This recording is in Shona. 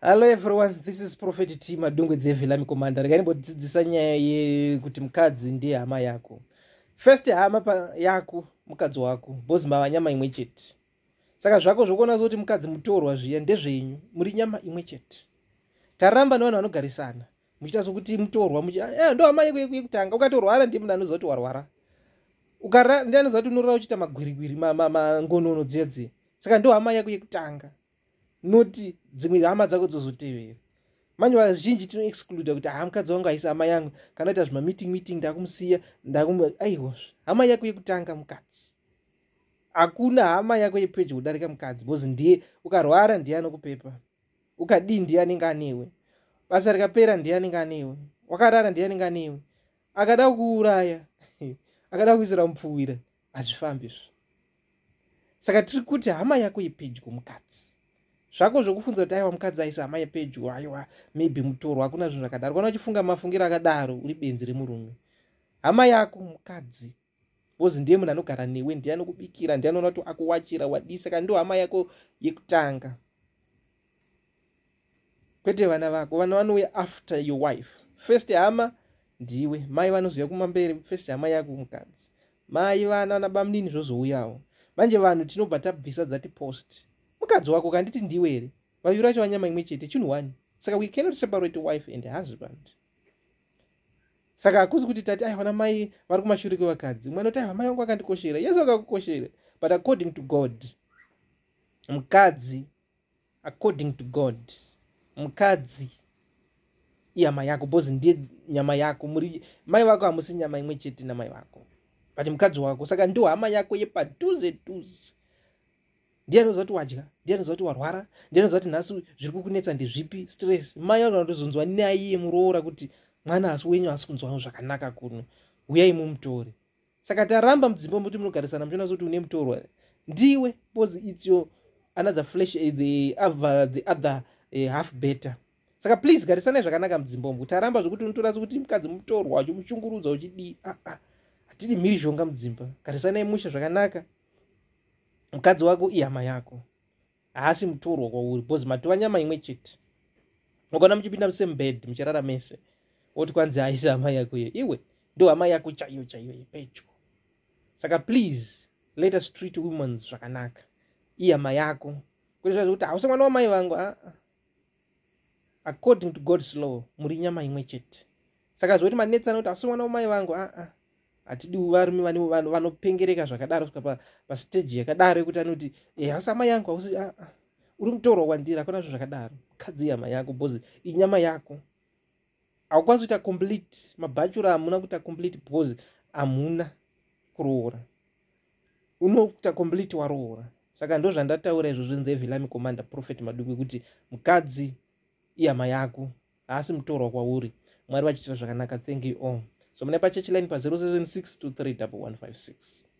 hallo everyone. This is prophet t madungwe dhevhila mikomanda. Rekanimbodzidzisa nyaya yekuti mukadzi ndiye hama yako. First hama yako mukadzi wako bhozi mava nyama imwe chete. Saka zvako zvokuona zoti mukadzi mutorwa zviya ndezvenyu muri nyama imwe chete. Taramba nevanhu vanogarisana muchiita sokuti mutorwa eh, ndo hama yeko yekutanga. Ukatorwara ndiye munhu anoziva kuti warwara. Ndi anoziva kuti unorora uchiita magwirigwiri mangonono dzedze saka ndo hama yako yekutanga noti dzimwe hama dzako dzozotevera. Manje vazhinji tinoexcluda kuti ha mukadzi wangu aisi hama yangu. Kana ita zvimameeting meeting ndakumusiya ndakum aihozve hama yako yekutanga mukadzi. Hakuna hama yako yepedyo kudarika mukadzi bcause ndiye ukarwara ndiye anokupepa. Ukadii ndiye anenge anewe. Basa rikapera ndiye anenge anewe. Wakarara ndiye anenge anewe. Akada kuuraya akada kuisira mupfuwira hazvifambizvo saka tiri kuti hama yako yepedyo mukadzi zvako zvokufunza kuti aiwa mukadzi aisa hama yepedyo aiwa maybe mutorwa hakuna zvinhu zvakadaro. Kana uchifunga mafungiro akadaro uri benzi remurume. Hama yako mukadzi bcause ndiye munhu anogara newe ndiye anokubikira ndiye anoona kuti akuwachira wadii saka ndo hama yako yekutanga. Kwete vana vako vana vanouya after your wife. First hama ndiwe. Mai vanoziva kumamberi first hama yako mukadzi. Mai vana nabamunini zvozouyawo. Manje vanhu tinobva tabvisa dzati post mukadzi wako kanditi ndiwe here? Vaviri vacho vanyama imwe chete chinhu one saka we cannot separate wife and husband. Saka hakuzi kuti tati aiwana mai vari kumashure kwevakadzi. Mwe anoti aiwa mai vangu vakandikoshera. Yes vakakukoshera but according to god. Mukadzi according to god. Mukadzi ihama yako bcause ndiye nyama yako. Muri mai vako hamusi nyama imwe chete namai vako. But mukadzi wako saka ndo hama yako yepadhuze dhuze ndiye anoziva kuti wadya ndiye anoziva kuti warwara ndiye anoziva kuti nhasi zviri kukunetsa ndezvipi stress. Mai anoda kutozonzwa naiye muroora kuti mwana hasi wenyu hasi kunzwawo zvakanaka kuno. Uyai mumutore. Saka taramba mudzimba muti munogarisana muchiona kuti une mutorwa. Ndiwe bcause its your another flesh eh, the other, the other uh, half better. Saka please garisanai zvakanaka mudzimba umu. Taramba zvokuti unotora sekuti mukadzi mutorwa uchimushungurudza uchidii aa ah, ah. hatidi mhirizhonga mudzimba. Garisanai musha zvakanaka mukadzi wako ihama yako. Haasi mutorwa kwauri bcause matova nyama imwe chete. Ukaona muchipinda musembed muchirara mese. Oti kwanzi haisi hama yako iyo? Iwe ndo hama yako chaiyo chaiyo yepedyo saka please let us treat womens zvakanaka. Ihama yako. Kuita kuti hausi mwana wamai vangu aa according to god's law muri nyama imwe chete. Saka zvokuti manetsana kuti hausi mwana wamai vangu aa hatidi varume vanopengereka zvakadaro svika pastage yakadaro yekuti anoti e hausi hama yangu hausi aa uri mutorwa kwandiri hakuna zvo zvakadaro. Mukadzi ihama yako bcause inyama yako. Haukwanisi kuita complete mabhachura hamuna kuita complete because hamuna kuroora. Unokuita complete waroora. Saka ndo zvandataura izvozvo nzevhilami commander prophet madungwe kuti mukadzi ihama yako haasi mutorwa kwauri. Mwari vachiitira zvakanaka thank you all so mune pachechi line pa 076 23 156